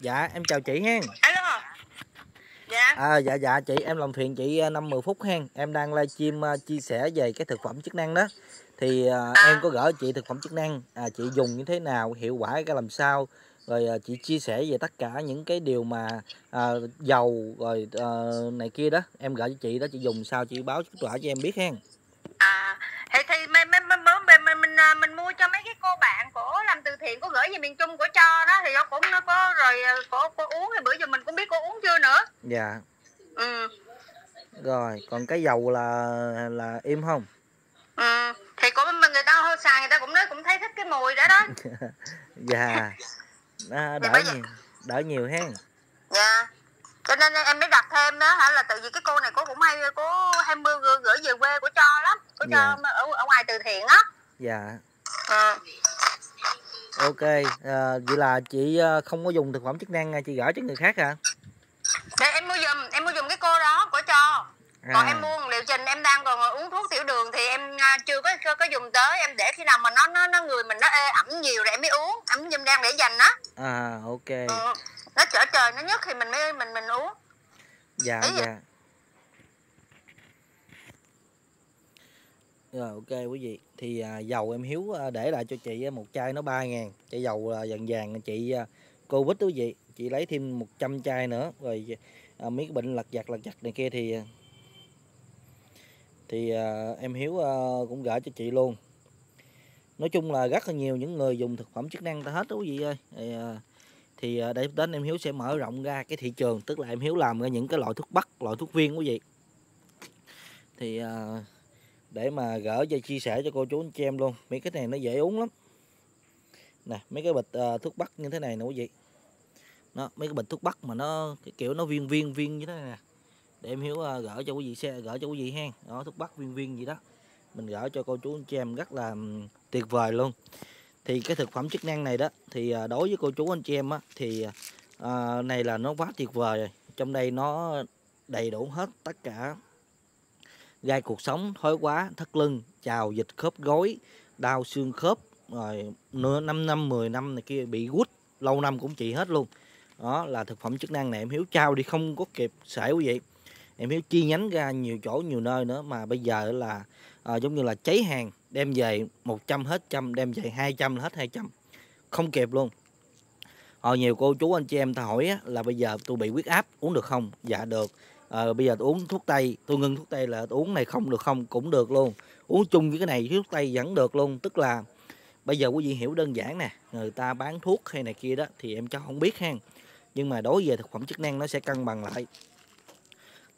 dạ em chào chị hen. Alo. Dạ. À, dạ dạ chị em làm phiền chị à, năm mười phút hen. Em đang livestream à, chia sẻ về cái thực phẩm chức năng đó. Thì à, À. em có gửi chị thực phẩm chức năng. À, chị dùng như thế nào hiệu quả ra làm sao? Rồi à, chị chia sẻ về tất cả những cái điều mà à, dầu rồi à, này kia đó. Em gửi cho chị đó chị dùng sao chị báo kết quả cho em biết hen à thì thì mấy mấy mấy bữa mình mình mình, à, mình mua cho mấy cái cô bạn của làm từ thiện có gửi về miền trung của cho đó thì nó cũng nó có rồi à, cô cô uống thì bữa giờ mình cũng biết cô uống chưa nữa. Dạ. Ừ. Rồi còn cái dầu là là im không? Ừ thì của mình người ta xài người ta cũng nói cũng thấy thích cái mùi đó đó. Dạ. À, đỡ nhiều đỡ nhiều hen. Dạ. Cho nên em mới đặt thêm đó hả là tại vì cái cô này cô cũng hay cô hay mưa gửi gửi về quê của cho lắm của cho Dạ. ở, ở ngoài từ thiện á. Dạ. Ừ. Ok, à, vậy là chị à, không có dùng thực phẩm chức năng à, chị gửi cho người khác hả? để em mua giùm em mua giùm cái cô đó của cho còn À, em mua một liệu trình em đang còn uống thuốc tiểu đường thì em à, chưa có có, có dùng tới em để khi nào mà nó nó nó người mình nó ê ẩm nhiều rồi em mới uống ẩm giùm đang để dành á à ok, ừ. nó trở trời nó nhất thì mình mới mình mình uống dạ ý dạ. Rồi ok quý vị, thì à, dầu em Hiếu à, để lại cho chị à, một chai nó 3 ngàn, chai dầu à, vàng vàng chị à, Covid đó quý vị, chị lấy thêm 100 chai nữa, rồi à, mấy cái bệnh lặt vặt lặt vặt này kia thì à, thì à, em Hiếu à, cũng gửi cho chị luôn. Nói chung là rất là nhiều những người dùng thực phẩm chức năng ta hết đó quý vị ơi. Thì, à, thì à, để đến em Hiếu sẽ mở rộng ra cái thị trường, tức là em Hiếu làm ra những cái loại thuốc bắc, loại thuốc viên quý vị. Thì à, để mà gỡ cho chia sẻ cho cô chú anh chị em luôn. Mấy cái này nó dễ uống lắm. Nè mấy cái bịch uh, thuốc bắc như thế này nè quý vị. Nó mấy cái bịch thuốc bắc mà nó cái kiểu nó viên viên viên như thế này nè. Để em hiếu uh, gỡ cho quý vị xe gỡ cho quý vị hen. Đó thuốc bắc viên viên gì đó. Mình gỡ cho cô chú anh chị em rất là tuyệt vời luôn. Thì cái thực phẩm chức năng này đó thì uh, đối với cô chú anh chị em á thì uh, này là nó quá tuyệt vời rồi. Trong đây nó đầy đủ hết tất cả gai cuộc sống thói quá thắt lưng chào dịch khớp gối đau xương khớp rồi nửa năm năm 10 năm này kia bị gút lâu năm cũng trị hết luôn đó là thực phẩm chức năng này em hiếu trao đi không có kịp sể quý vị em hiếu chi nhánh ra nhiều chỗ nhiều nơi nữa mà bây giờ là à, giống như là cháy hàng đem về 100 hết trăm đem về 200 là hết 200 không kịp luôn Hồi nhiều cô chú anh chị em ta hỏi á, là bây giờ tôi bị huyết áp uống được không? Dạ được à, bây giờ tôi uống thuốc tây, tôi ngưng thuốc tây là tôi uống này không được không? Cũng được luôn. Uống chung với cái này với thuốc tây vẫn được luôn. Tức là bây giờ quý vị hiểu đơn giản nè, người ta bán thuốc hay này kia đó thì em cho không biết ha. Nhưng mà đối về thực phẩm chức năng nó sẽ cân bằng lại.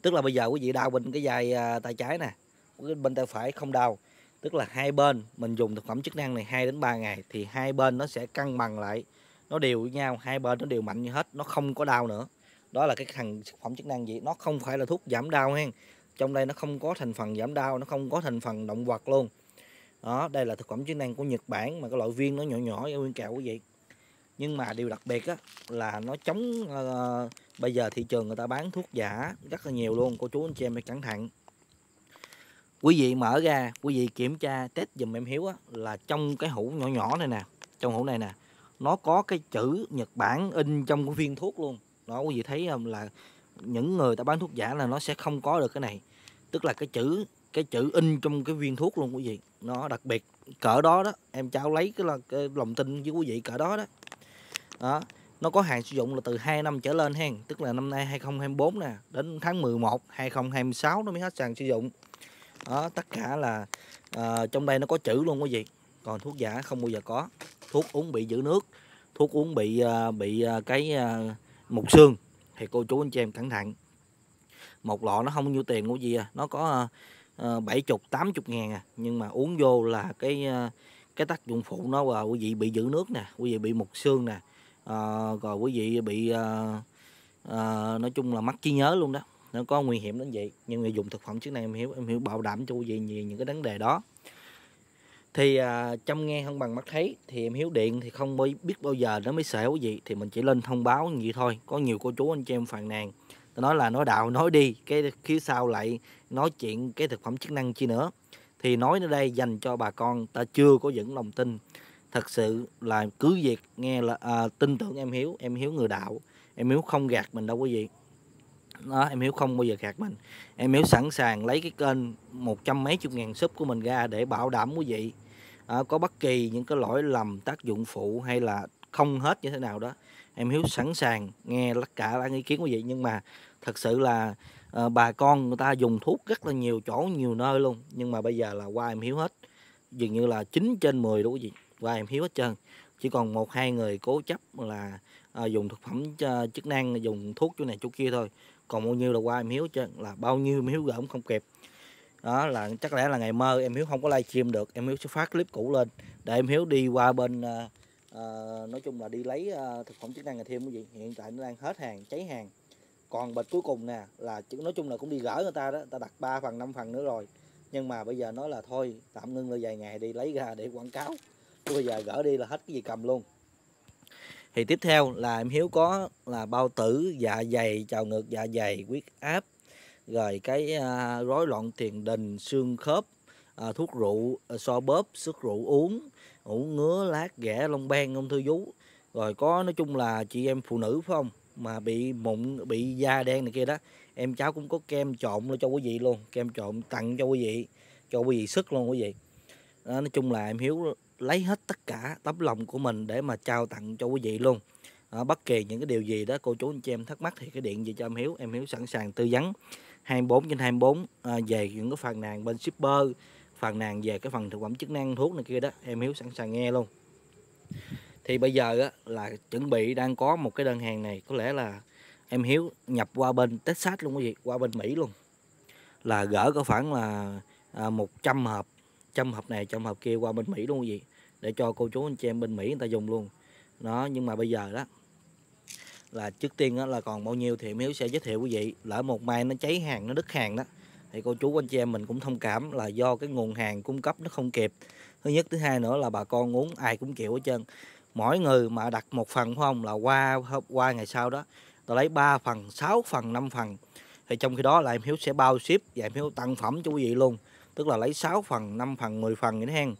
Tức là bây giờ quý vị đau bên cái dài à, tay trái nè, bên tay phải không đau. Tức là hai bên mình dùng thực phẩm chức năng này 2 đến 3 ngày thì hai bên nó sẽ cân bằng lại nó đều với nhau hai bên nó đều mạnh như hết nó không có đau nữa đó là cái thằng phẩm chức năng gì nó không phải là thuốc giảm đau hen. Trong đây nó không có thành phần giảm đau nó không có thành phần động vật luôn. Đó đây là thực phẩm chức năng của Nhật Bản mà cái loại viên nó nhỏ nhỏ nguyên viên kẹo quý vị nhưng mà điều đặc biệt á là nó chống uh, bây giờ thị trường người ta bán thuốc giả rất là nhiều luôn. Cô chú anh chị em phải cẩn thận. Quý vị mở ra quý vị kiểm tra test dùm em hiếu á là trong cái hũ nhỏ nhỏ này nè trong hũ này nè nó có cái chữ Nhật Bản in trong cái viên thuốc luôn đó quý vị thấy không? Là những người ta bán thuốc giả là nó sẽ không có được cái này. Tức là cái chữ cái chữ in trong cái viên thuốc luôn quý vị. Nó đặc biệt. Cỡ đó đó em cháu lấy cái, là, cái lòng tin với quý vị cỡ đó đó. Đó nó có hạn sử dụng là từ 2 năm trở lên hen. Tức là năm nay 2024 nè đến tháng 11 2026 nó mới hết sàn sử dụng. Đó tất cả là uh, trong đây nó có chữ luôn quý vị. Còn thuốc giả không bao giờ có. Thuốc uống bị giữ nước. Thuốc uống bị uh, bị uh, cái uh, mục xương thì cô chú anh chị em cẩn thận. Một lọ nó không bao nhiêu tiền của gì à. Nó có ờ, ờ, bảy chục tám chục ngàn à. Nhưng mà uống vô là cái ờ, cái tác dụng phụ nó là quý vị bị giữ nước nè quý vị bị mục xương nè. À, rồi quý vị bị à, à, nói chung là mất trí nhớ luôn đó. Nó có nguy hiểm đến vậy. Nhưng mà dùng thực phẩm chức năng em hiểu em hiểu bảo đảm cho quý vị những cái vấn đề đó thì à, chăm nghe không bằng mắt thấy thì em hiếu điện thì không biết biết bao giờ nó mới xẻo cái gì thì mình chỉ lên thông báo như vậy thôi. Có nhiều cô chú anh chị em phàn nàn. Tôi nói là nói đạo nói đi cái phía sau lại nói chuyện cái thực phẩm chức năng chi nữa. Thì nói ở đây dành cho bà con ta chưa có vững lòng tin. Thật sự là cứ việc nghe là à, tin tưởng em hiếu em hiếu người đạo em hiếu không gạt mình đâu quý vị đó em hiếu không bao giờ gạt mình. Em hiếu sẵn sàng lấy cái kênh một trăm mấy chục ngàn sub của mình ra để bảo đảm quý vị à, có bất kỳ những cái lỗi lầm tác dụng phụ hay là không hết như thế nào đó. Em hiếu sẵn sàng nghe tất cả các ý kiến quý vị. Nhưng mà thật sự là à, bà con người ta dùng thuốc rất là nhiều chỗ nhiều nơi luôn. Nhưng mà bây giờ là qua em hiếu hết. Dường như là 9 trên 10 đúng quý vị. Qua em hiếu hết trơn. Chỉ còn một hai người cố chấp là à, dùng thực phẩm à, chức năng dùng thuốc chỗ này chỗ kia thôi còn bao nhiêu là qua em hiếu chứ? Là bao nhiêu em hiếu gỡ không kịp. Đó là chắc lẽ là ngày mơ em hiếu không có livestream được. Em hiếu sẽ phát clip cũ lên để em hiếu đi qua bên uh, uh, nói chung là đi lấy uh, thực phẩm chức năng ngày thêm cái gì. Hiện tại nó đang hết hàng cháy hàng. Còn bịch cuối cùng nè là nói chung là cũng đi gỡ người ta đó người ta đặt 3 phần 5 phần nữa rồi. Nhưng mà bây giờ nói là thôi tạm ngưng là vài ngày đi lấy ra để quảng cáo. Chứ bây giờ gỡ đi là hết cái gì cầm luôn thì tiếp theo là em hiếu có là bao tử dạ dày trào ngược dạ dày huyết áp rồi cái à, rối loạn tiền đình xương khớp à, thuốc rượu à, so bóp sức rượu uống ngủ ngứa lát ghẻ lông ban ung thư vú. Rồi có nói chung là chị em phụ nữ phải không? Mà bị mụn bị da đen này kia đó em cháu cũng có kem trộn cho quý vị luôn kem trộn tặng cho quý vị cho quý vị sức luôn quý vị. Đó, nói chung là em hiếu lấy hết tất cả tấm lòng của mình để mà trao tặng cho quý vị luôn. À, bất kỳ những cái điều gì đó cô chú anh chị em thắc mắc thì cái điện gì cho em hiếu. Em hiếu sẵn sàng tư vấn. 24 trên 24 à, về những cái phàn nàn bên shipper phàn nàn về cái phần thực phẩm chức năng thuốc này kia đó em hiếu sẵn sàng nghe luôn. Thì bây giờ á, là chuẩn bị đang có một cái đơn hàng này có lẽ là em hiếu nhập qua bên texas luôn quý vị qua bên mỹ luôn. Là gỡ có khoảng là à, 100 hộp trăm hộp này trăm hộp kia qua bên mỹ luôn quý vị để cho cô chú anh chị em bên mỹ người ta dùng luôn. Đó, nhưng mà bây giờ đó, là trước tiên đó là còn bao nhiêu thì miếu hiếu sẽ giới thiệu quý vị. Lỡ một mai nó cháy hàng, nó đứt hàng đó, thì cô chú, anh chị em mình cũng thông cảm là do cái nguồn hàng cung cấp nó không kịp. Thứ nhất, thứ hai nữa là bà con uống ai cũng chịu hết trơn. Mỗi người mà đặt một phần, phải không? Là qua qua ngày sau đó tôi lấy 3 phần 6 phần 5 phần. Thì trong khi đó là em Hiếu sẽ bao ship và em Hiếu tặng phẩm cho quý vị luôn. Tức là lấy 6 phần 5 phần 10 phần vậy hen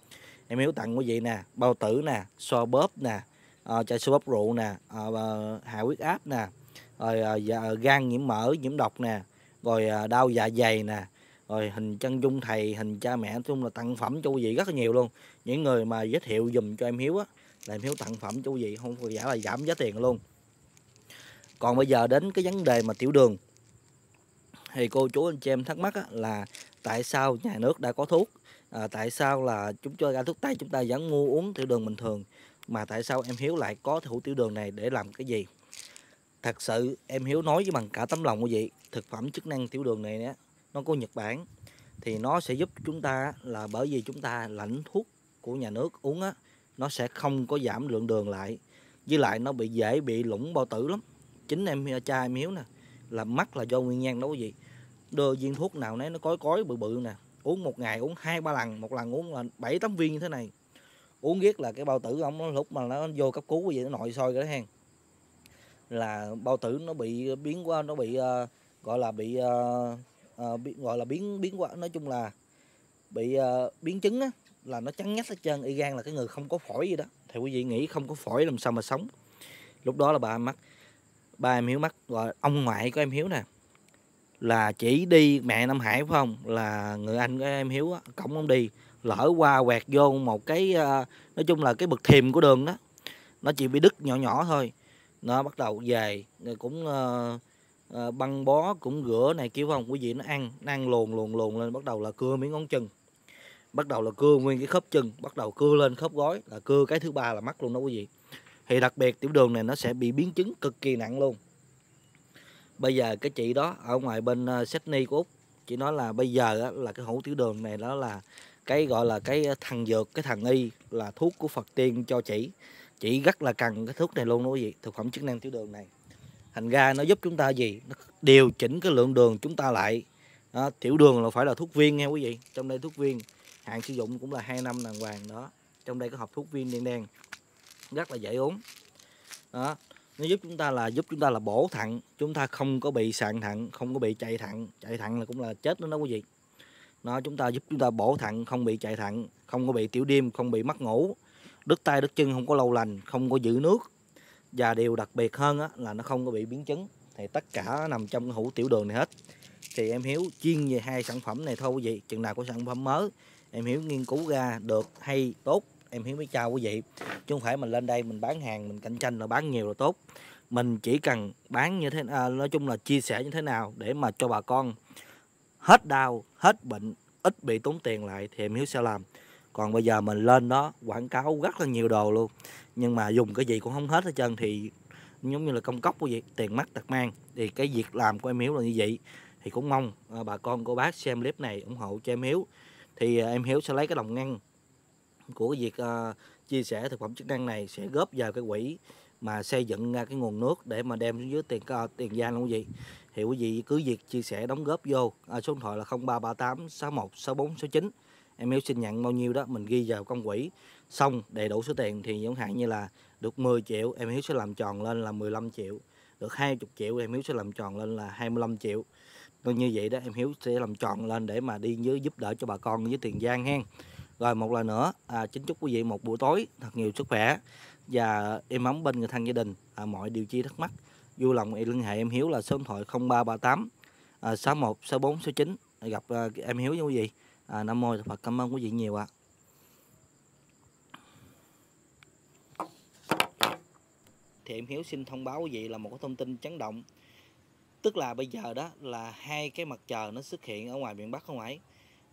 em Hiếu tặng quý vị nè bao tử nè so bóp nè à, chai so bóp rượu nè à, hạ huyết áp nè rồi à, gan nhiễm mỡ nhiễm độc nè rồi à, đau dạ dày nè rồi hình chân dung thầy hình cha mẹ chung là tặng phẩm cho quý vị rất là nhiều luôn. Những người mà giới thiệu dùm cho em Hiếu á là em Hiếu tặng phẩm cho quý vị không phải giả là giảm giá tiền luôn. Còn bây giờ đến cái vấn đề mà tiểu đường. Thì cô chú anh chị em thắc mắc á, là tại sao nhà nước đã có thuốc? À, tại sao là chúng cho ra thuốc tây chúng ta vẫn mua uống tiểu đường bình thường? Mà tại sao em Hiếu lại có thủ tiểu đường này để làm cái gì? Thật sự em Hiếu nói với bằng cả tấm lòng quý vị thực phẩm chức năng tiểu đường này á nó có Nhật Bản. Thì nó sẽ giúp chúng ta là bởi vì chúng ta lãnh thuốc của nhà nước uống á nó sẽ không có giảm lượng đường lại. Với lại nó bị dễ bị lũng bao tử lắm. Chính em à, cha em hiếu nè là mắc là do nguyên nhân đó quý vị. Đưa viên thuốc nào nấy nó cói cói bự bự nè uống một ngày uống hai ba lần một lần uống là bảy tám viên như thế này. Uống ghét là cái bao tử ông nó lúc mà nó vô cấp cứu vậy nó nội soi cái đó hen. Là bao tử nó bị biến qua nó bị uh, gọi là bị uh, uh, bị, gọi là biến biến qua nói chung là bị uh, biến chứng á là nó trắng nhách hết trơn y gan là cái người không có phổi gì đó. Thì quý vị nghĩ không có phổi làm sao mà sống. Lúc đó là bà mắc ba em hiếu mắc gọi ông ngoại của em hiếu nè là chỉ đi mẹ Nam Hải phải không? Là người anh của em hiếu á, cổng ông đi. Lỡ qua quẹt vô một cái ờ, nói chung là cái bực thềm của đường đó nó chỉ bị đứt nhỏ nhỏ thôi. Nó bắt đầu về cũng uh, uh, băng bó cũng rửa này kiểu không? Quý vị nó ăn nó ăn luồn luồn luồn lên bắt đầu là cưa miếng ngón chân. Bắt đầu là cưa nguyên cái khớp chân bắt đầu cưa lên khớp gối là cưa cái thứ ba là mắt luôn đó quý vị. Thì đặc biệt tiểu đường này nó sẽ bị biến chứng cực kỳ nặng luôn bây giờ cái chị đó ở ngoài bên ờ, Sydney của úc chị nói là bây giờ á, là cái hũ tiểu đường này đó là cái gọi là cái ờ, thằng dược cái thằng y là thuốc của Phật tiên cho chị. Chị rất là cần cái thuốc này luôn đó quý vị thực phẩm chức năng tiểu đường này. Thành ra nó giúp chúng ta gì? Nó điều chỉnh cái lượng đường chúng ta lại. Đó, tiểu đường là phải là thuốc viên nghe quý vị. Trong đây thuốc viên hạn sử dụng cũng là hai năm đàng hoàng đó. Trong đây có hộp thuốc viên đen đen rất là dễ uống. Đó nó giúp chúng ta là giúp chúng ta là bổ thận. Chúng ta không có bị sạn thận không có bị chạy thận. Chạy thận là cũng là chết nữa đó quý vị nó chúng ta giúp chúng ta bổ thận không bị chạy thận không có bị tiểu đêm không bị mất ngủ. Đứt tay đứt chân không có lâu lành không có giữ nước. Và điều đặc biệt hơn á, là nó không có bị biến chứng. Thì tất cả nằm trong cái hũ tiểu đường này hết. Thì em Hiếu chuyên về hai sản phẩm này thôi quý vị. Chừng nào có sản phẩm mới em Hiếu nghiên cứu ra được hay tốt em Hiếu mới chào quý vị chứ không phải mình lên đây mình bán hàng mình cạnh tranh là bán nhiều là tốt. Mình chỉ cần bán như thế à, nói chung là chia sẻ như thế nào để mà cho bà con hết đau hết bệnh ít bị tốn tiền lại thì em Hiếu sẽ làm. Còn bây giờ mình lên đó quảng cáo rất là nhiều đồ luôn. Nhưng mà dùng cái gì cũng không hết hết trơn thì giống như là công cốc của vậy tiền mắt tật mang. Thì cái việc làm của em Hiếu là như vậy. Thì cũng mong à, bà con cô bác xem clip này ủng hộ cho em Hiếu. Thì à, em Hiếu sẽ lấy cái đồng ngăn của cái việc uh, chia sẻ thực phẩm chức năng này sẽ góp vào cái quỹ mà xây dựng ra cái nguồn nước để mà đem xuống dưới tiền uh, tiền giang luôn quý vị thì quý vị cứ việc chia sẻ đóng góp vô uh, số điện thoại là 0338 61 64 69 em Hiếu xin nhận bao nhiêu đó mình ghi vào công quỹ. Xong đầy đủ số tiền thì giống hạn như là được 10 triệu em Hiếu sẽ làm tròn lên là 15 triệu. Được 20 triệu em Hiếu sẽ làm tròn lên là 25 triệu. Nên như vậy đó em Hiếu sẽ làm tròn lên để mà đi dưới giúp đỡ cho bà con dưới Tiền Giang hen rồi một lần nữa à, chính chúc quý vị một buổi tối thật nhiều sức khỏe và em ấm bên người thân gia đình. À, mọi điều chi thắc mắc vui lòng liên hệ em Hiếu là số điện thoại 0338 à, 61 64 69 gặp à, em Hiếu nha quý vị. À, Nam Mô Phật cảm ơn quý vị nhiều ạ. À. thì em Hiếu xin thông báo quý vị là một cái thông tin chấn động. Tức là bây giờ đó là hai cái mặt trời nó xuất hiện ở ngoài miền Bắc không phải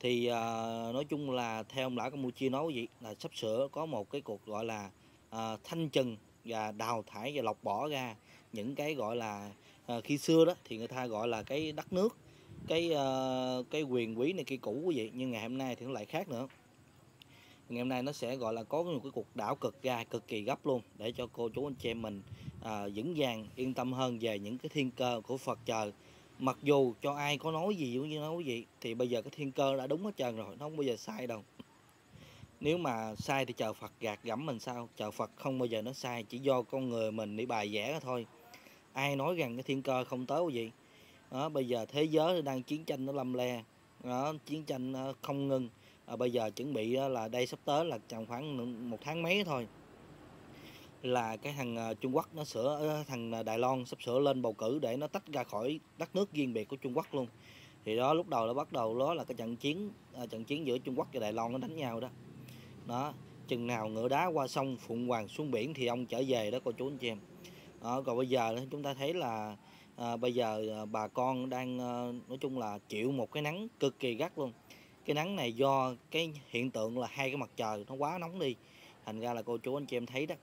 thì à, nói chung là theo ông lão Campuchia nói quý vị là sắp sửa có một cái cuộc gọi là à, thanh trừng và đào thải và lọc bỏ ra những cái gọi là à, khi xưa đó thì người ta gọi là cái đất nước cái uh, cái quyền quý này kia cũ quý vị nhưng ngày hôm nay thì nó lại khác nữa. Ngày hôm nay nó sẽ gọi là có một cái cuộc đảo cực ra cực kỳ gấp luôn để cho cô chú anh chị em mình à, vững vàng yên tâm hơn về những cái thiên cơ của Phật trời mặc dù cho ai có nói gì cũng như nói gì thì bây giờ cái thiên cơ đã đúng hết trơn rồi nó không bao giờ sai đâu. Nếu mà sai thì chờ Phật gạt gẫm mình sao? Chờ Phật không bao giờ nó sai chỉ do con người mình đi bài vẽ thôi. Ai nói rằng cái thiên cơ không tới gì đó bây giờ thế giới đang chiến tranh nó lâm le đó chiến tranh ờ, không ngưng à, ờ, bây giờ chuẩn bị ờ, là đây sắp tới là trong khoảng một tháng mấy thôi là cái thằng ờ, Trung Quốc nó sửa ờ, thằng Đài Loan sắp sửa lên bầu cử để nó tách ra khỏi đất nước riêng biệt của Trung Quốc luôn. Thì đó lúc đầu nó bắt đầu đó là cái trận chiến ờ, trận chiến giữa Trung Quốc và Đài Loan nó đánh nhau đó. Đó chừng nào ngựa đá qua sông Phụng Hoàng xuống biển thì ông trở về đó cô chú anh chị em. Đó, còn bây giờ chúng ta thấy là à, bây giờ bà con đang nói chung là chịu một cái nắng cực kỳ gắt luôn. Cái nắng này do cái hiện tượng là hai cái mặt trời nó quá nóng đi. Thành ra là cô chú anh chị em thấy đó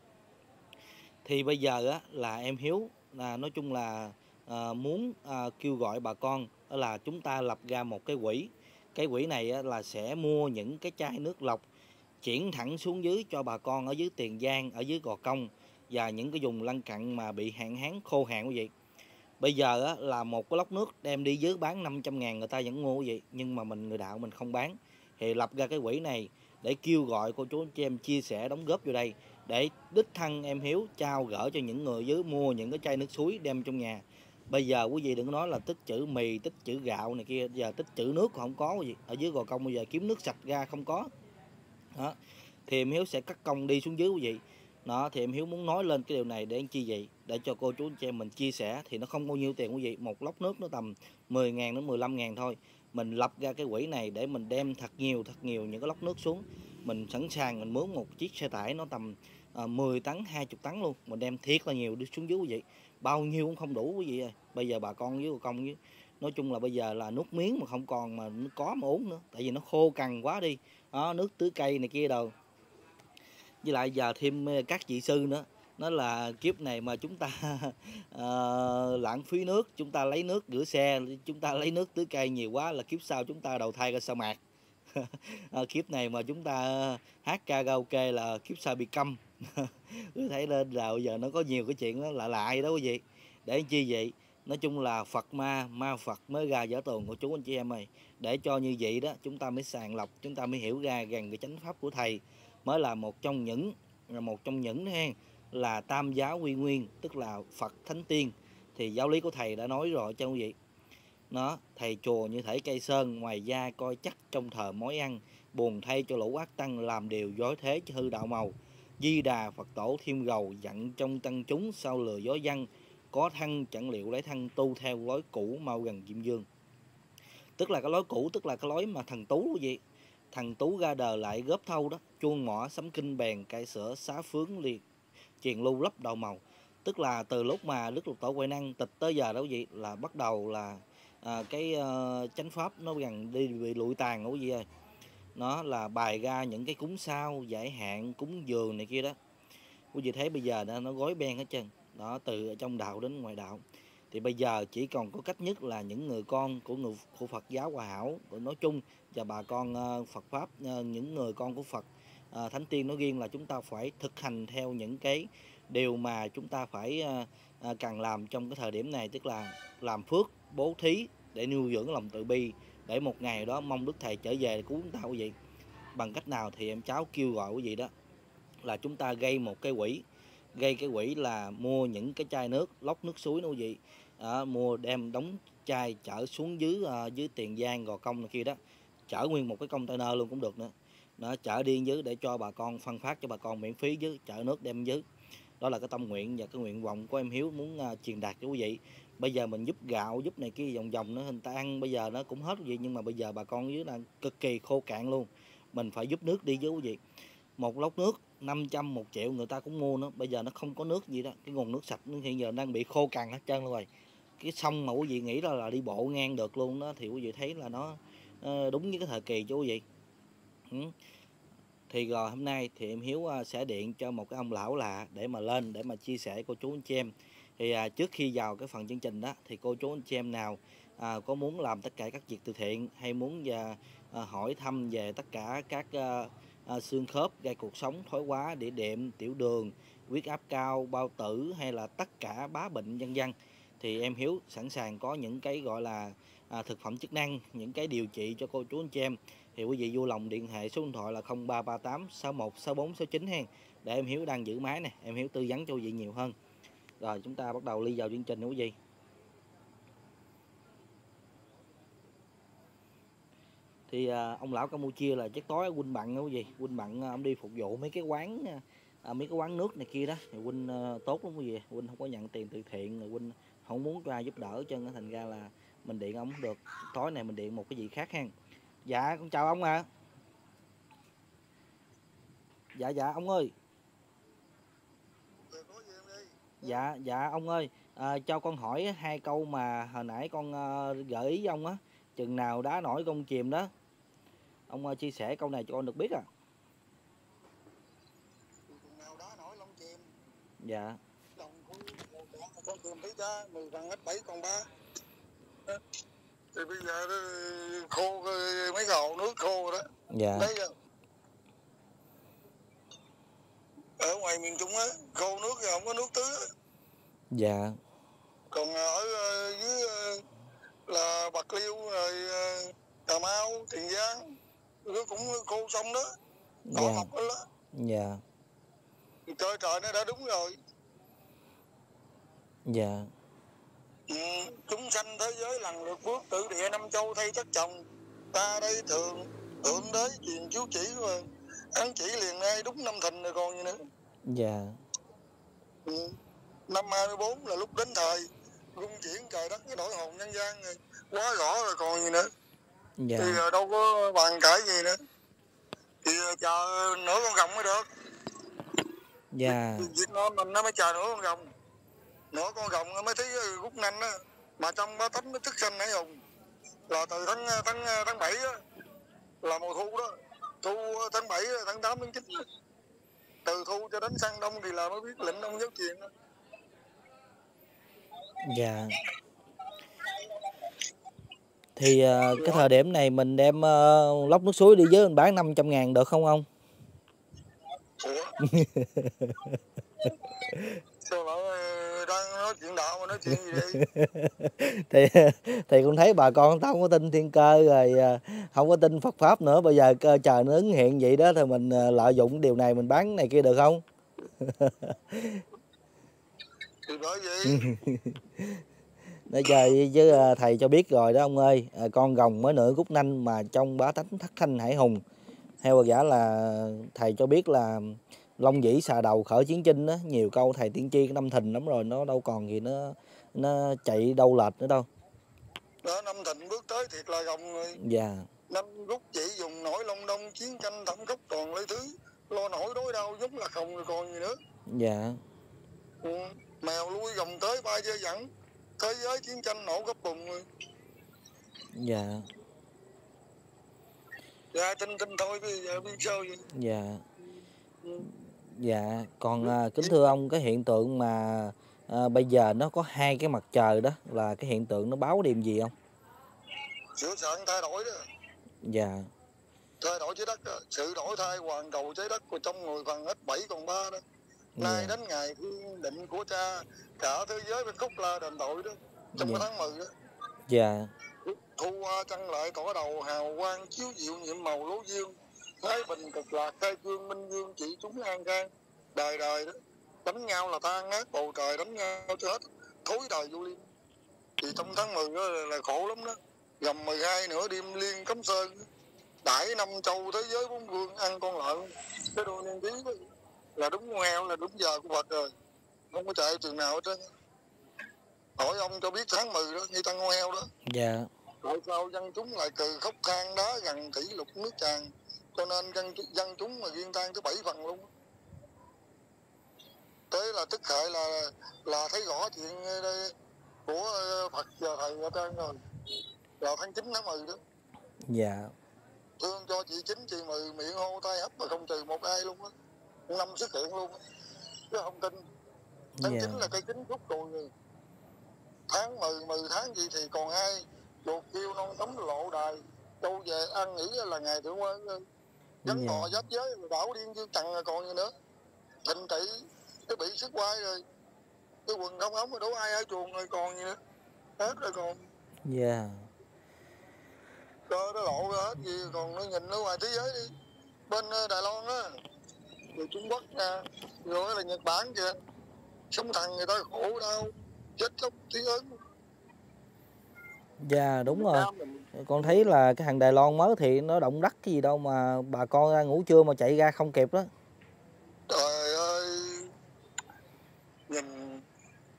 thì bây giờ á, là em hiếu là nói chung là à, muốn à, kêu gọi bà con là chúng ta lập ra một cái quỹ. Cái quỹ này á, là sẽ mua những cái chai nước lọc chuyển thẳng xuống dưới cho bà con ở dưới tiền giang ở dưới gò công và những cái vùng lân cận mà bị hạn hán khô hạn quý vị. Bây giờ á, là một cái lốc nước đem đi dưới bán 500 ngàn người ta vẫn mua vậy nhưng mà mình người đạo mình không bán. Thì lập ra cái quỹ này để kêu gọi cô chú anh chị em chia sẻ đóng góp vô đây để đích thân em hiếu trao gỡ cho những người dưới mua những cái chai nước suối đem trong nhà. Bây giờ quý vị đừng nói là tích trữ mì, tích trữ gạo này kia, giờ tích trữ nước không có gì ở dưới gò công bây giờ kiếm nước sạch ra không có. Đó. Thì em hiếu sẽ cắt công đi xuống dưới quý vị. Đó, thì em hiếu muốn nói lên cái điều này để anh chi vậy? Để cho cô chú anh chị em mình chia sẻ thì nó không bao nhiêu tiền quý vị. Một lốc nước nó tầm 10 ngàn đến 15 ngàn thôi. Mình lập ra cái quỹ này để mình đem thật nhiều thật nhiều những cái lốc nước xuống. Mình sẵn sàng mình mướn một chiếc xe tải nó tầm Ờ, à, 10 tấn 20 tấn luôn mình đem thiệt là nhiều đi xuống dưới quý vị bao nhiêu cũng không đủ quý vị ơi. Bây giờ bà con với bà công với nói chung là bây giờ là nước miếng mà không còn mà nó có mà uống nữa tại vì nó khô cằn quá đi. Đó nước tưới cây này kia đâu với lại giờ thêm các chị sư nữa. Nó là kiếp này mà chúng ta uh, lãng phí nước chúng ta lấy nước rửa xe chúng ta lấy nước tưới cây nhiều quá là kiếp sau chúng ta đầu thai ra sa mạc. Ờ, kiếp này mà chúng ta ờ, hát karaoke là kiếp sau bị câm. Cứ thấy lên là bây giờ nó có nhiều cái chuyện đó lạ lạ đó quý vị. Để chi vậy? Nói chung là phật ma ma phật mới ra giả tường của chú anh chị em ơi. Để cho như vậy đó, chúng ta mới sàng lọc, chúng ta mới hiểu ra gần cái chánh pháp của thầy mới là một trong những, là một trong những ha, là tam giáo quy nguyên, tức là phật thánh tiên. Thì giáo lý của thầy đã nói rồi cho quý vị nó, thầy chùa như thể cây sơn, ngoài da coi chắc trong thờ mối ăn, buồn thay cho lũ ác tăng làm điều dối thế cho hư đạo màu. Di đà Phật tổ thiêm gầu dặn trong tăng chúng sau lừa gió dân, có thăng chẳng liệu lấy thăng tu theo lối cũ mau gần Diêm Dương. Tức là cái lối cũ, tức là cái lối mà thằng tú gì? Thằng tú ra đời lại góp thâu đó, chuông mỏ, sấm kinh bèn, cải sữa, xá phướng, liệt, truyền lưu lấp đầu màu. Tức là từ lúc mà đức lục tổ quay năng tịch tới giờ đó vậy là bắt đầu là à, cái uh, chánh pháp nó gần đi bị lụi tàn của gì ơi nó là bài ra những cái cúng sao giải hạn cúng dường này kia đó. Quý vị thấy bây giờ nó, nó gói ben hết trơn. Đó từ trong đạo đến ngoài đạo. Thì bây giờ chỉ còn có cách nhất là những người con của người của Phật giáo Hòa Hảo nói chung và bà con ờ, Phật pháp ờ, những người con của Phật Thánh Tiên nói riêng là chúng ta phải thực hành theo những cái điều mà chúng ta phải ờ, ờ, cần làm trong cái thời điểm này tức là làm phước bố thí để nuôi dưỡng lòng từ bi để một ngày đó mong Đức Thầy trở về cứu chúng ta quý vị. Bằng cách nào thì em cháu kêu gọi quý vị đó là chúng ta gây một cái quỹ gây cái quỹ là mua những cái chai nước lóc nước suối quý vị. À, mua đem đóng chai chở xuống dưới à, dưới tiền giang gò công này kia đó chở nguyên một cái container luôn cũng được nữa. Nó chở đi dưới để cho bà con phân phát cho bà con miễn phí dưới chở nước đem dưới đó là cái tâm nguyện và cái nguyện vọng của em hiếu muốn uh, truyền đạt cho quý vị. Bây giờ mình giúp gạo giúp này kia vòng vòng nữa hình ta ăn. Bây giờ nó cũng hết quý vị nhưng mà bây giờ bà con dưới là cực kỳ khô cạn luôn. Mình phải giúp nước đi với quý vị. Một lốc nước 500 một triệu người ta cũng mua nữa. Bây giờ nó không có nước gì đó cái nguồn nước sạch hiện giờ đang bị khô cằn hết trơn luôn rồi. Cái sông mà quý vị nghĩ là, là đi bộ ngang được luôn đó thì quý vị thấy là nó ờ, đúng với cái thời kỳ cho quý vị. Ừ thì rồi hôm nay thì em hiếu ờ, sẽ điện cho một cái ông lão lạ để mà lên để mà chia sẻ cô chú anh chị em. Thì à, trước khi vào cái phần chương trình đó thì cô chú anh chị em nào à, có muốn làm tất cả các việc từ thiện hay muốn và à, hỏi thăm về tất cả các à, à, xương khớp gây cuộc sống thoái hóa địa đệm tiểu đường huyết áp cao bao tử hay là tất cả bá bệnh vân vân thì em hiếu sẵn sàng có những cái gọi là à, thực phẩm chức năng những cái điều trị cho cô chú anh chị em thì quý vị vui lòng điện hệ số điện thoại là 0338 61 64 69 hen. Để em hiếu đang giữ máy này em hiếu tư vấn cho quý vị nhiều hơn. Rồi chúng ta bắt đầu đi vào chương trình nữa quý vị. Thì à, ông lão Campuchia là chắc tối huynh bận quý vị huynh bận à, ông đi phục vụ mấy cái quán à, à, mấy cái quán nước này kia đó thì huynh à, tốt lắm quý vị huynh không có nhận tiền từ thiện rồi huynh không muốn cho ai giúp đỡ chân thành ra là mình điện ông không được. Tối này mình điện một cái gì khác ha dạ con chào ông ạ. À dạ dạ ông ơi. Dạ dạ ông ơi. À, cho con hỏi hai câu mà hồi nãy con uh, gợi ý với ông á. Chừng nào đá nổi con chìm đó. Ông uh, chia sẻ câu này cho con được biết à. Chừng nào đá nổi lông chìm dạ đồng con chìm biết đó mười bằng hết bảy còn ba thì bây giờ đó, khô mấy cái hồ nước khô đó. Dạ. Đấy chưa? ở ngoài miền trung á khô nước thì không có nước tưới. Dạ. Còn ở ờ, dưới ờ, là bạc liêu rồi ờ, cà mau tiền giang nó cũng khô sông đó. Có dạ. mọc đó, đó. dạ. Trời trời nó đã đúng rồi. Dạ Ừ, chúng sanh thế giới lần lượt bước tự địa năm châu thay chất chồng. Ta đây thường thượng đế truyền chiếu chỉ mà. Ấn chỉ liền ngay đúng năm thìn rồi còn gì nữa. Dạ. Ừ. năm 24 là lúc đến thời rung chuyển trời đất cái nỗi hồn nhân gian rồi quá rõ rồi còn gì nữa. Dạ. Thì giờ đâu có bàn cãi gì nữa. Thì giờ chờ nửa con rồng mới được. Dạ. Việt Nam mình nó mới chờ nửa con rồng nửa con rồng mới thấy rút nhanh á. Mà trong bá tánh thức sanh hải hùng là từ tháng tháng tháng bảy á là mùa thu đó. Thu tháng 7, tháng 8, tháng 9 á. từ thu cho đến sang đông thì là mới biết lệnh ông giáo truyền dạ. Thì ờ, cái thời điểm này mình đem ờ, lốc nước suối đi với mình bán 500 ngàn được không ông? Ủa? sao đang nói chuyện đạo mà nói chuyện gì đây thì thì con thấy bà con tao không có tin thiên cơ rồi ờ, không có tin Phật pháp nữa. Bây giờ cơ trời nó ứng hiện vậy đó thì mình ờ, lợi dụng điều này mình bán này kia được không? Thì để chơi chứ ờ, thầy cho biết rồi đó ông ơi. Con rồng mới nửa cúc nanh mà trong bá tánh thất thanh hải hùng. Theo giả là thầy cho biết là long dĩ xà đầu khởi chiến chinh á nhiều câu thầy tiên tri năm thìn lắm rồi nó đâu còn gì nó nó chạy đâu lệch nữa đâu. Đó năm thịnh bước tới thiệt là gồng người dạ. Năm rút chỉ dùng nổi long đông chiến tranh thẩm khốc toàn lấy thứ. Lo nổi đối đau giống là không rồi còn gì nữa. Dạ. Ừ. mèo lui gồng tới ba dơ dẫn. Thế giới chiến tranh nổ gấp bùng rồi. Dạ. Dạ tin tin thôi bây giờ biết sao vậy? Dạ. Ừ. dạ còn à, kính thưa ông cái hiện tượng mà à, bây giờ nó có hai cái mặt trời đó là cái hiện tượng nó báo điểm gì không? Sửa soạn thay đổi đó. Dạ. Thay đổi trái đất đó. sự đổi thay hoàn cầu trái đất của trong người phần hết bảy còn ba đó. Nay dạ. đến ngày định của cha cả thế giới phải khóc la đền tội đó trong Dạ. cái tháng 10 đó. Dạ. Thu hoa trăng lại tỏ đầu hào quang chiếu diệu nhiệm màu lúa dương thái bình cực lạc khai dương minh dương chỉ chúng an khang đời đời đó đánh nhau là tan nát bầu trời đánh nhau cho hết. Thối đời vô liên thì trong tháng 10 đó là, là khổ lắm đó. Gầm 12 nửa đêm liên cấm sơn đãi năm châu thế giới bốn vương ăn con lợn. Cái đồ niên ký là đúng con heo là đúng giờ của Phật rồi. Không có chạy trường nào hết trơn. Hỏi ông cho biết tháng 10 đó như tăng con heo đó. Dạ. Tại sao dân chúng lại cừ khóc than đá gần thủy lục nước tràn cho nên dân dân chúng mà riêng tan tới bảy phần luôn. Thế là tức hại là là thấy rõ chuyện ờ, đây của ờ, Phật và thầy ở trên rồi. Vào tháng 9 tháng 10 đó. Dạ. Thương cho chị chính chị mười miệng hô tay hấp mà không trừ một ai luôn á. Năm xuất hiện luôn á. Chứ không tin. Tháng dạ. 9 là cây chính rút rồi. Tháng 10 10 tháng gì thì còn ai. Chuột kêu non tống lộ đài. Châu về ăn nghỉ là ngày thượng quan Dạ. bò giáp giới đảo điên dương trần rồi còn gì nữa. Thịnh trị cái bị sức quay rồi. Cái quần không ống rồi đố ai ở chuồng rồi còn gì nữa. Hết rồi còn. Dạ. Cơ nó lộ ra hết gì còn nó nhìn ở ngoài thế giới đi. Bên ờ, Đài Loan á rồi Trung Quốc nè rồi là Nhật Bản kìa. Sống thần người ta khổ đau chết chóc tiếng ớn dạ đúng rồi. con thấy là cái thằng Đài Loan mới thì nó động đất cái gì đâu mà bà con ra ngủ trưa mà chạy ra không kịp đó. Trời ơi. Nhìn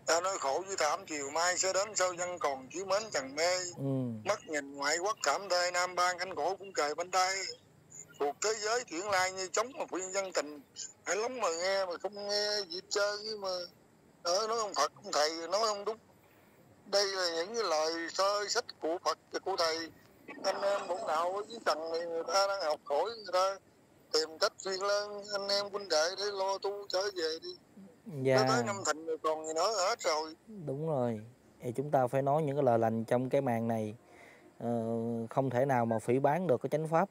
ta nói khổ với thảm chiều mai sẽ đến sao dân còn chiếu mến chẳng mê ừ. Mắt nhìn ngoại quốc cảm thê nam ban cánh cổ cũng kề bên tay cuộc thế giới chuyển lai như chống mà khuyên dân tình. Hãy lóng mà nghe mà không nghe trơn nhưng mà ở nói ông Phật ông thầy nói không đúng đây là những cái lời sơ sách của Phật và của thầy. Anh em bổn đạo dưới trần này người ta đang học hỏi người ta tìm cách chuyên lên anh em huynh đệ để lo tu trở về đi. Nó tới dạ năm thịnh rồi còn gì nữa hết rồi. Đúng rồi. Thì chúng ta phải nói những cái lời lành trong cái màn này. Ờ, không thể nào mà phỉ bán được cái chánh pháp.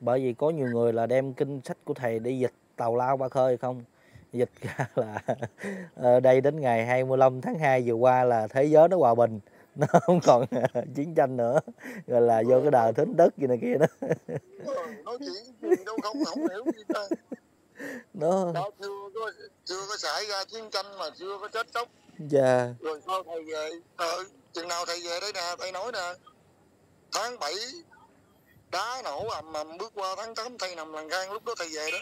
Bởi vì có nhiều người là đem kinh sách của thầy đi dịch tàu lao ba khơi không dịch ra là ờ, đây đến ngày 25 tháng 2 vừa qua là thế giới nó hòa bình. Nó không còn chiến tranh nữa. Rồi là vô cái đời thính đất gì này kia đó. Ờ, nói chuyện gì đâu không không hiểu gì ta. Nó đó chưa có chưa có xảy ra chiến tranh mà chưa có chết chóc. Dạ. Rồi sao thầy về ờ chừng nào thầy về đây nè thầy nói nè. Tháng 7 đá nổ ầm ầm bước qua tháng 8 thầy nằm lằn gan lúc đó thầy về đó.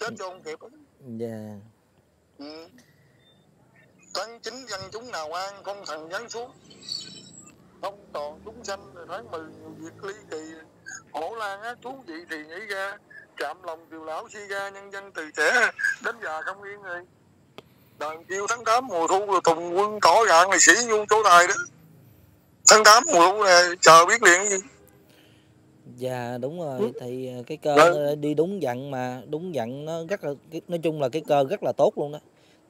Chết cho không kịp đó dạ. Ừ. tháng 9 dân chúng nào an, không thần giáng xuống. Không toàn chúng sanh tháng 10 nhiều việc ly kỳ hổ lan á, thú vị thì nghĩ ra. Chạm lòng kiều lão si ra nhân dân từ trẻ, đến già không yên rồi đàn chiêu tháng 8 mùa thu rồi tùng quân tỏ gạn là sĩ nhu chỗ tài đó. Tháng 8 mùa thu này chờ biết liền gì? Dạ đúng rồi Ừ. thì ờ, cái cơ Vâng. đi đúng dặn mà đúng dặn nó rất là nói chung là cái cơ rất là tốt luôn đó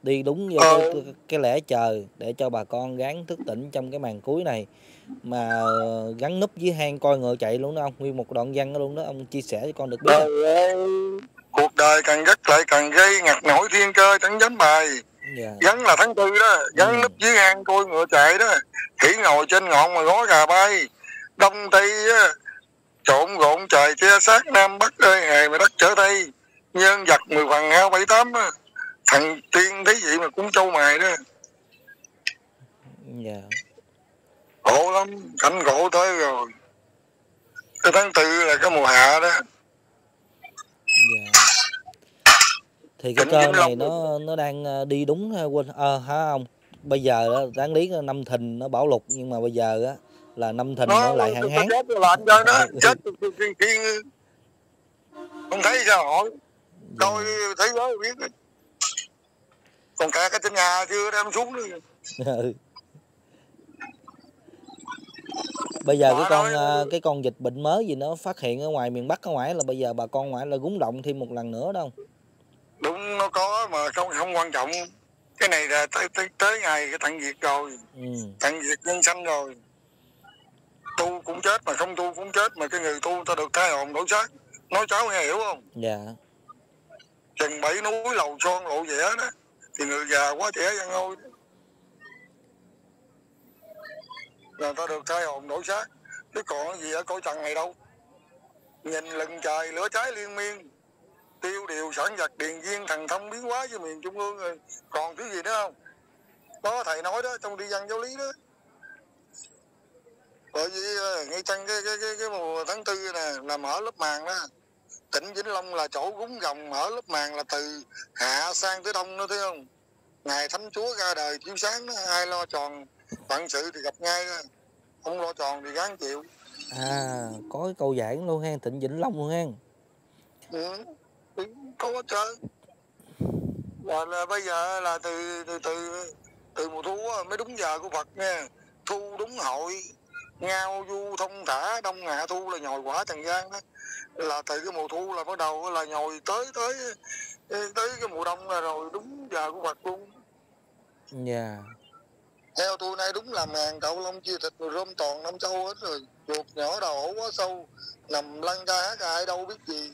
đi đúng vô Ờ. cái, cái, lễ chờ để cho bà con gắng thức tỉnh trong cái màn cuối này mà gắn núp dưới hang coi ngựa chạy luôn đó ông nguyên một đoạn văn luôn đó ông chia sẻ cho con được biết ơi, cuộc đời càng gắt lại càng gây ngặt nổi thiên cơ chẳng dám bài dạ gắn là tháng tư đó gắn Ừ. núp dưới hang coi ngựa chạy đó khỉ ngồi trên ngọn mà gó gà bay đông tây á trộn rộn trời che sát nam bắc ơi hề mà đất trở tây nhân giặc mười phần hao bảy tám thằng tiên thấy vậy mà cũng trâu mài đó. Dạ. Khổ lắm cảnh khổ tới rồi. Cái tháng tư là cái mùa hạ đó. Dạ. Thì cái Tỉnh cơ này nó nó đang ờ, đi đúng quên ờ hả không bây giờ á, đáng lý năm thìn nó bão lụt nhưng mà bây giờ á là năm thìn nó lại hạn hán. chết rồi làm cho nó chết khi, khi không thấy sao hỏi? Coi thế giới biết còn cả cái trên nhà chưa đem xuống nữa. Bây giờ cái con nói- ờ, cái con dịch bệnh mới gì nó phát hiện ở ngoài miền Bắc ở ngoài là bây giờ bà con ngoại là rúng động thêm một lần nữa đâu. Đúng nó có mà không không quan trọng. Cái này là tới tới, tới ngày cái tận diệt rồi. Ừ. tận diệt nhân sanh rồi tu cũng chết mà không tu cũng chết mà cái người tu ta được thay hồn đổi xác. Nói cháu nghe hiểu không? Dạ. Chừng bảy núi lầu son lộ vẽ đó thì người già quá trẻ dân ngôi là ta được thay hồn đổi xác. Chứ còn gì ở cõi trần này đâu. Nhìn lừng trời lửa cháy liên miên. Tiêu điều sản vật điền viên thần thông biến hóa với miền trung ương rồi. Còn thứ gì nữa không? Đó thầy nói đó trong đi văn giáo lý đó bởi vì ờ, ngay trong cái cái cái, cái mùa tháng tư nè là mở lớp màn đó. Tỉnh vĩnh long là chỗ gúng gồng mở lớp màn là từ hạ sang tới đông nữa thấy không? Ngài thánh chúa ra đời chiếu sáng đó ai lo tròn phận sự thì gặp ngay đó. Không lo tròn thì gán chịu. À có cái câu giảng luôn ha Thịnh Vĩnh Long luôn ha ừ. ừ, có hết trơn. Là, là bây giờ là từ từ từ từ mùa thu á, mới đúng giờ của Phật nha. Thu đúng hội ngao du thông thả đông hạ thu là nhồi quả trần gian đó. Là từ cái mùa thu là bắt đầu là nhồi tới tới tới cái mùa đông là rồi đúng giờ của Phật luôn. Dạ. Theo tôi nay đúng là ngàn cậu long chia thịt rồi rôm toàn năm châu hết rồi. Chuột nhỏ đầu ổ quá sâu nằm lăn ra hát ai đâu biết gì.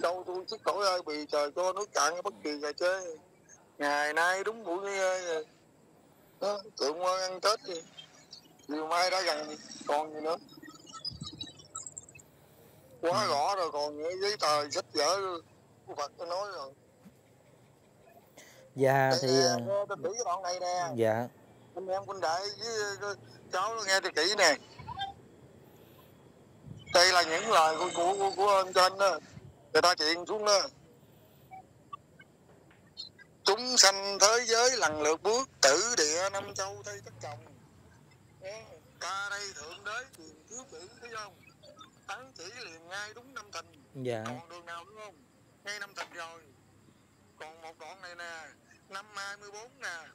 Đâu tôi chức cõi ơi bị trời cho nước cạn bất kỳ gà chơi. Ngày nay đúng buổi nghỉ rồi đó tượng quan ăn tết đi chiều mai đã gần còn gì nữa quá rõ rồi còn những giấy tờ sách vở của Phật tôi nói rồi. Dạ Đây thì nè, ờ, tôi kỹ cái đoạn này nè. dạ. Anh em quân đại với ờ, cháu nó nghe cho kỹ nè. Đây là những lời của của của, của ông trên đó. Người ta chuyện xuống đó. Chúng sanh thế giới lần lượt bước tử địa năm châu tây tất chồng ca đây thượng đế truyền phước tử thấy không tấn chỉ liền ngay đúng năm thìn dạ. Còn đường nào đúng không? Ngay năm thìn rồi. Còn một đoạn này nè năm 24 nè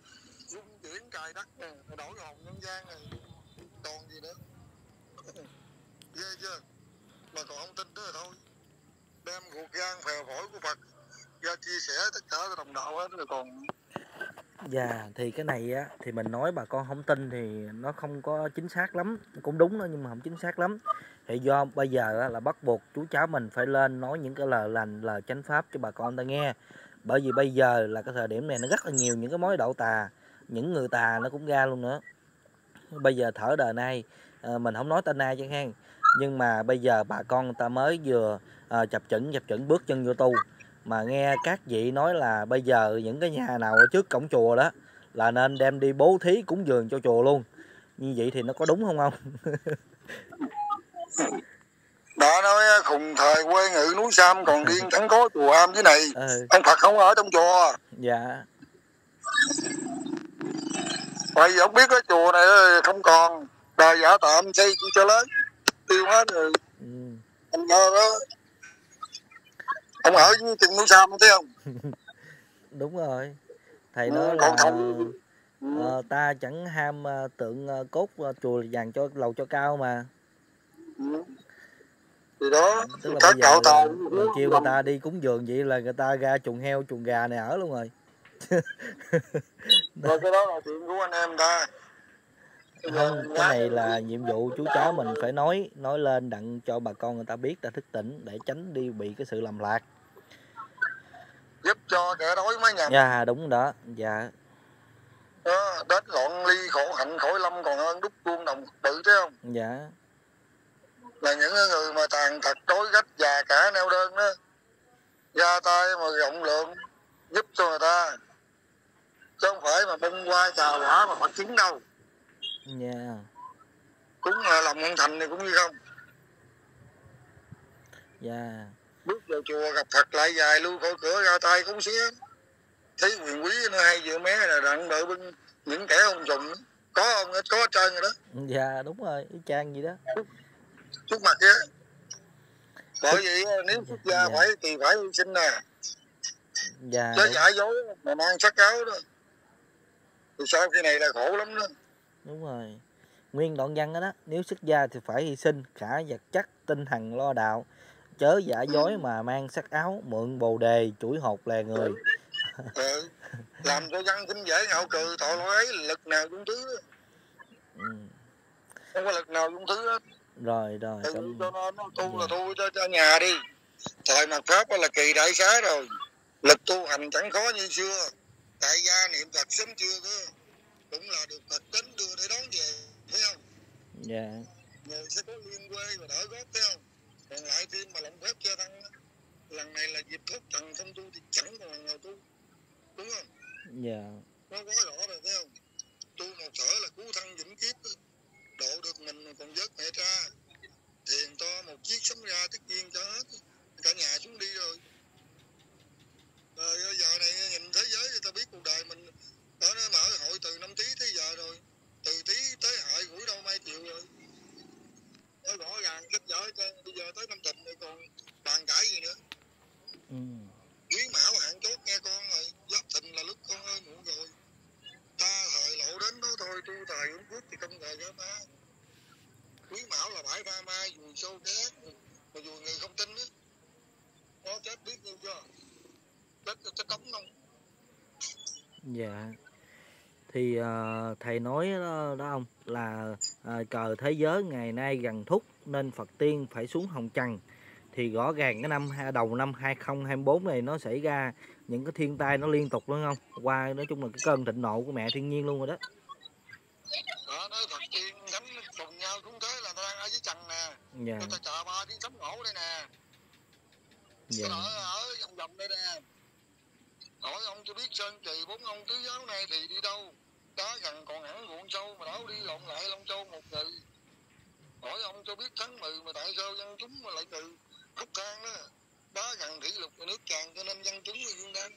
dung chuyển trời đất nè đổi hồn nhân gian này còn gì nữa? Ghê chưa? Mà còn không tin nữa thôi. Đem ruột gan phèo phổi của Phật ra chia sẻ tất cả đồng đạo hết rồi còn Dạ thì cái này á thì mình nói bà con không tin thì nó không có chính xác lắm cũng đúng đó nhưng mà không chính xác lắm. Thì do bây giờ á, là bắt buộc chú cháu mình phải lên nói những cái lời lành lời chánh pháp cho bà con ta nghe. Bởi vì bây giờ là cái thời điểm này nó rất là nhiều những cái mối đậu tà những người tà nó cũng ra luôn nữa. Bây giờ thở đời nay ờ, mình không nói tên ai chẳng hạn nhưng mà bây giờ bà con ta mới vừa à, chập chững chập chững bước chân vô tu mà nghe các vị nói là bây giờ những cái nhà nào ở trước cổng chùa đó là nên đem đi bố thí cúng dường cho chùa luôn. Như vậy thì nó có đúng không không đã nói khùng thời quê ngự núi Sam còn điên chẳng có chùa am dưới này. Ừ. Ông Phật không ở trong chùa. Dạ. Bởi vì ông biết cái chùa này không còn. Đời giả tạm xây cho lớn tiêu hết rồi ừ. ông lo đó ông ở chừng núi Sam thấy không? Đúng rồi. Thầy Ừ, nói còn là không- ờ, ta chẳng ham ờ, tượng ờ, cốt ờ, chùa vàng cho lầu cho cao mà. Ừ. thì đó tức là bây giờ mình kêu người ta đi cúng dường vậy là người ta ra chuồng heo chuồng gà này ở luôn rồi. Rồi cái đó là chuyện của anh em ta không cái này là nhiệm vụ chú cháu mình phải nói nói lên đặng cho bà con người ta biết ta thức tỉnh để tránh đi bị cái sự lầm lạc. Giúp cho kẻ đói mới nhầm dạ đúng đó. Dạ. Đó, đến loạn ly khổ hạnh khỏi lâm còn hơn đúc chuông đồng tự thấy không? Dạ. Là những người mà tàn tật đối gách già cả neo đơn đó ra tay mà rộng lượng giúp cho người ta. Chứ không phải mà bông qua trà quả mà Phật chứng đâu dạ. Cũng là lòng nhân thành thì cũng như không? Dạ. Bước vào chùa gặp Phật lại dài lưu khỏi cửa ra tay cũng xía thấy quyền quý nó hay vừa mé là đặng đợi bưng những kẻ ông trùng có không có hết trơn rồi đó. Dạ đúng rồi y chang gì đó. Trước mặt á bởi vậy nếu xuất gia Dạ. phải thì phải hy sinh nè. Dạ chứ giả dối mà mang sắc áo đó. Thì sau khi này là khổ lắm đó đúng rồi. Nguyên đoạn văn đó đó nếu xuất gia thì phải hy sinh cả vật chất tinh thần lo đạo chớ giả dối mà mang sắc áo mượn bồ đề chuỗi hột lè người. Ừ. làm cho dân kinh dễ ngạo cừ tội lỗi ấy lực nào dung thứ. Ừ. không có lực nào dung thứ hết. Rồi rồi cảm... cho nên nó tu là Dạ. tu cho, cho nhà đi. Thời mặt pháp là kỳ đại xá rồi. Lực tu hành chẳng khó như xưa. Tại gia niệm phật sớm chưa cơ cũng là được phật đến đưa để đón về thấy không? Dạ. Người sẽ có liên quê và đỡ góp thấy không? Còn lại thêm mà lộng phép tăng á, lần này là dịp thốt trần không tu thì chẳng còn lần nào tu đúng không? Dạ. Nó quá rõ rồi thấy không? Tu một thở là cứu thân vĩnh kiếp á. độ được mình mà còn vớt mẹ cha tiền to một chiếc sống ra tất nhiên cho hết cả nhà xuống đi rồi rồi giờ này nhìn thế giới thì ta biết cuộc đời mình đó nó mở hội từ năm tí tới giờ rồi từ tí tới hợi gũi đâu mai chịu rồi nó rõ ràng kết vợ hết trơn bây giờ tới năm thìn rồi còn bàn cãi gì nữa ừ. quý mão hạn chốt nghe con rồi giáp thìn là lúc con ơi muộn rồi ta thời lộ đến đó thôi tu thời uống phước thì không ngờ ra ma quý mão là bãi ba ma dùi sâu cái ác mà dùi người không tin á nó chết biết nhiêu chưa chết chết cống không dạ thì ờ, thầy nói đó, đó ông là ờ, cờ thế giới ngày nay gần thúc nên Phật tiên phải xuống hồng trần. Thì rõ ràng cái năm đầu năm 2024 này nó xảy ra những cái thiên tai nó liên tục đúng không? Qua nói chung là cái cơn thịnh nộ của mẹ thiên nhiên luôn rồi đó. Đó nói Phật tiên gánh cùng nhau xuống thế là ta đang ở dưới trần nè. Dạ. Ta chờ ba đi sắm ngổ đây nè. Dạ. Ở ở vòng vòng đây nè. Hỏi ông cho biết sơn trì bốn ông tứ giáo này thì đi đâu đá gần còn hẳn ruộng sâu mà đảo đi lộn lại long châu một người hỏi ông cho biết tháng mười mà tại sao dân chúng mà lại từ khúc thang đó. Đá gần thủy lục nước tràn cho nên dân chúng ở dương đang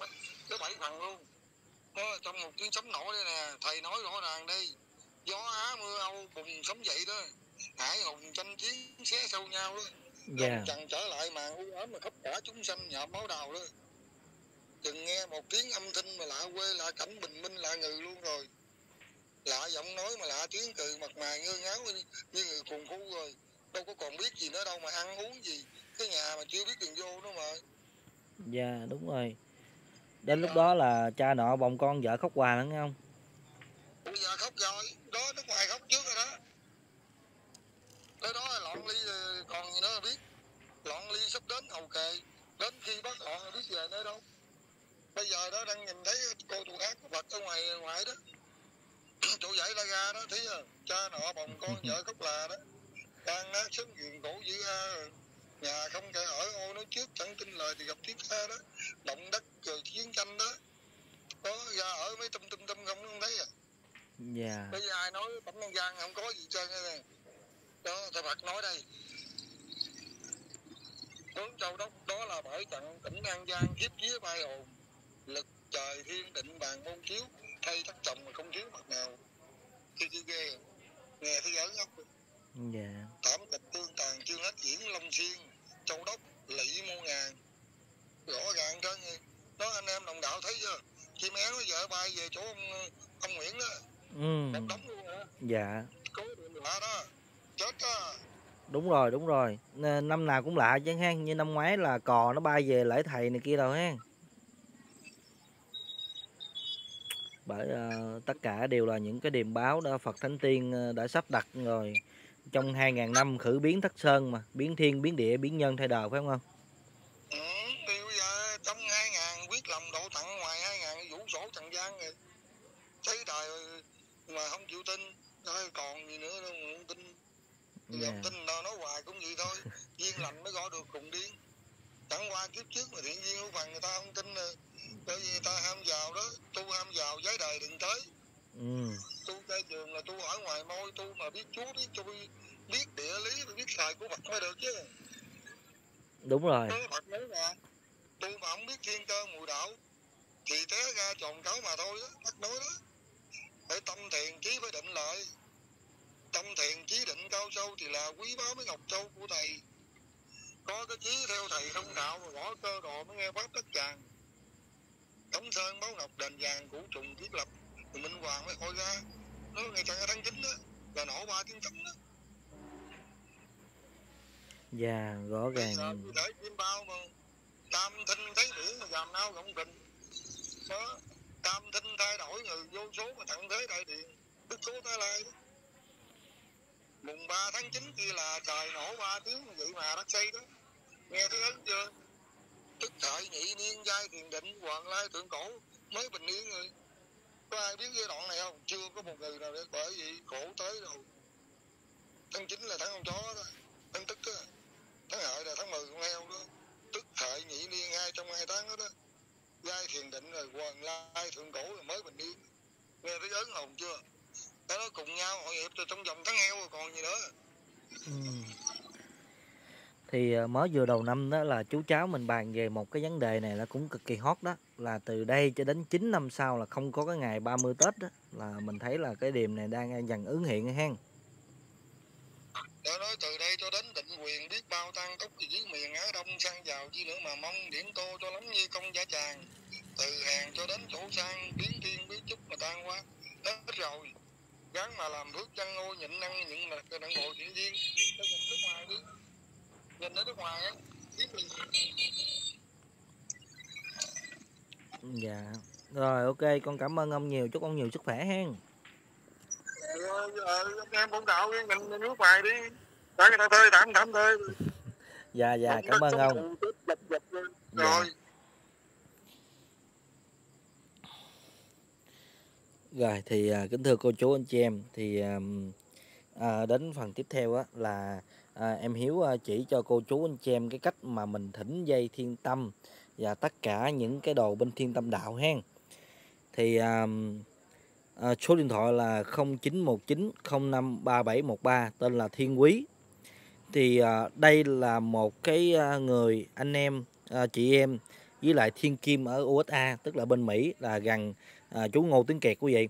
có bảy phần luôn. Đó, trong một tiếng sấm nổ đây nè thầy nói rõ ràng đây gió á mưa âu cùng sống dậy đó. Hải hùng tranh chiến xé sâu nhau đó. Dạ. Trần trở lại màn u ám mà khắp cả chúng sanh nhộm máu đào đó. Chừng nghe một tiếng âm thanh mà lạ quê lạ cảnh bình minh lạ ngừ luôn rồi lạ giọng nói mà lạ tiếng cười mặt mày ngơ ngáo như, người cùng khu rồi. Đâu có còn biết gì nữa đâu mà ăn uống gì. Cái nhà mà chưa biết đường vô nữa mà. Dạ đúng rồi. Đến lúc đó là cha nọ bồng con vợ khóc hòa lắm nghe không? Bây giờ khóc rồi. Đó nước ngoài khóc trước rồi đó. Tới đó là loạn ly rồi còn gì nữa mà biết. Loạn ly sắp đến hầu kề. Đến khi bắt loạn rồi biết về nơi đâu bây giờ đó đang nhìn thấy cô tù ác của Phật ở ngoài ngoài đó chỗ dãy la ga đó thấy à, cha nọ bồng con vợ khóc là đó. Đang nát sớm giường cổ dữ ha. Nhà không kẻ ở ô nói trước chẳng tin lời thì gặp thiết tha đó. Động đất rồi chiến tranh đó. Có ra ở mấy tum tum tum không không thấy à? Dạ. Bây giờ ai nói tấm An Giang không có gì trơn hết đó thầy Phật nói đây. Hướng châu đốc đó là bởi trận tỉnh An Giang kiếp vía bay hồn lực trời thiên định bàn môn chiếu thay thắt chồng mà không thiếu mặt nào. Khi chi ghê nghe thấy ớn ốc dạ. Thảm kịch tương tàn chương hết diễn long xuyên châu đốc lỵ mô ngàn. Rõ ràng trơn đó anh em đồng đạo thấy chưa? Chim én nó vợ bay về chỗ ông ông Nguyễn đó ừ. Đống luôn hả? Dạ. Có lạ đó. Chết đó. Đúng rồi đúng rồi. Năm nào cũng lạ chứ ha. Như năm ngoái là cò nó bay về lễ thầy này kia đâu ha bởi ờ, tất cả đều là những cái điềm báo đó Phật Thánh Tiên ờ, đã sắp đặt rồi. Trong 2.000 năm khử biến thất sơn mà biến thiên biến địa biến nhân thay đời phải không không ừ, giờ trong hai ngàn quyết lòng độ tặng ngoài hai ngàn vũ sổ trần gian rồi. Thấy đời mà không chịu tin thôi còn gì nữa đâu mà không tin. Thì dạ. không tin đâu nói hoài cũng vậy thôi. Duyên lành mới gõ được cùng điên chẳng qua kiếp trước mà thiện duyên của phần người ta không tin rồi bởi vì người ta ham giàu đó tu ham giàu giới đời đừng tới. Ừ. tu trai trường là tu ở ngoài môi tu mà biết chúa biết chui biết địa lý biết thời của Phật mới được chứ. Đúng rồi. Có Phật nói nè tu mà không biết thiên cơ mùi đạo thì té ra tròn cáo mà thôi đó bác nói đó. Phải tâm thiền chí phải định lại tâm thiền chí định cao sâu thì là quý báu với ngọc châu của thầy có cái chí theo thầy thông đạo mà gõ cơ đồ mới nghe pháp tất tràng tống sơn báo ngọc đền vàng củ trùng thiết lập thì minh hoàng mới khỏi ra. Nó ngày trăng tháng chín đó là nổ ba tiếng trống đó dạ rõ ràng. thể chim bao mà tam thinh thấy biển mà dàm nao rộng kình đó tam thinh thay đổi người vô số mà tận thế đại điện. Đức số tái lai đó. Mùng 3 tháng 9 kia là trời nổ ba tiếng vậy mà đất xây đó nghe thấy ấn chưa? Tức thời nhị niên giai thiền định, hoàng lai thượng cổ mới bình yên rồi. Có ai biết giai đoạn này không? Chưa có một người nào để bởi vì khổ tới rồi tháng chín là tháng con chó đó. Tháng tức đó tháng hợi là tháng 10 con heo đó. Tức thời nhị niên hai trong hai tháng đó đó. Giai thiền định rồi hoàng lai thượng cổ rồi mới bình yên nghe thấy ấn hồn chưa? Đó nó cùng nhau hội hiệp từ trong vòng tháng heo rồi còn gì nữa. Ừ. Thì ờ, mới vừa đầu năm đó là chú cháu mình bàn về một cái vấn đề này là cũng cực kỳ hot đó, là từ đây cho đến 9 năm sau là không có cái ngày 30 Tết đó, là mình thấy là cái điểm này đang ờ, dần ứng hiện hen. Đã nói từ đây cho đến định quyền biết bao tăng cốc thì dưới miền Á Đông sang giàu chi nữa mà mong điển tô cho lắm như công giả tràng. Từ hàng cho đến chỗ sang, biến thiên biến chút mà tan quá, Hết rồi. Gắn mà làm phước chăn ngôi nhịn năng những là cái đảng bộ diễn viên Nó nhìn nước ngoài đi. Nhìn ở nước ngoài á. Biết mình Dạ. Rồi ok con cảm ơn ông nhiều chúc ông nhiều sức khỏe hen. ờ, ờ, em cũng đạo nhìn nhìn nước ngoài đi. Để người ta tạm tạm thuê. Dạ dạ cảm ơn ông. Dạ. Rồi. Rồi thì à, kính thưa cô chú anh chị em thì à, à, đến phần tiếp theo á là à, em Hiếu à, chỉ cho cô chú anh chị em cái cách mà mình thỉnh dây thiên tâm và tất cả những cái đồ bên thiên tâm đạo hen. Thì à, à, số điện thoại là 0919 053713 tên là Thiên Quý. Thì à, đây là một cái à, người anh em à, chị em với lại Thiên Kim ở USA tức là bên Mỹ là gần à, chú Ngô Tiến Kiệt quý vị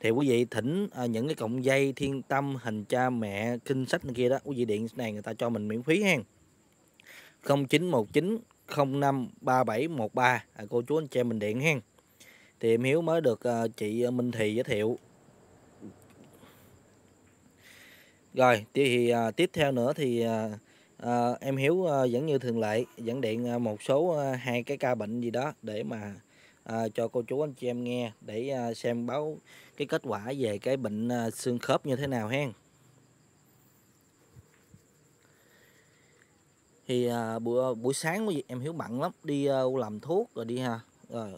thì quý vị thỉnh à, những cái cọng dây thiên tâm hình cha mẹ kinh sách này kia đó quý vị điện này người ta cho mình miễn phí hen. 0919 053713 à, cô chú anh chị mình điện hen. Thì em Hiếu mới được à, chị ờ, Minh Thị giới thiệu. Rồi thì à, tiếp theo nữa thì à, à, em Hiếu à, vẫn như thường lệ vẫn điện à, một số à, hai cái ca bệnh gì đó để mà à, cho cô chú anh chị em nghe để à, xem báo cái kết quả về cái bệnh à, xương khớp như thế nào hen? Thì à, buổi buổi sáng của vị em hiếu bận lắm đi à, làm thuốc rồi đi ha. Rồi.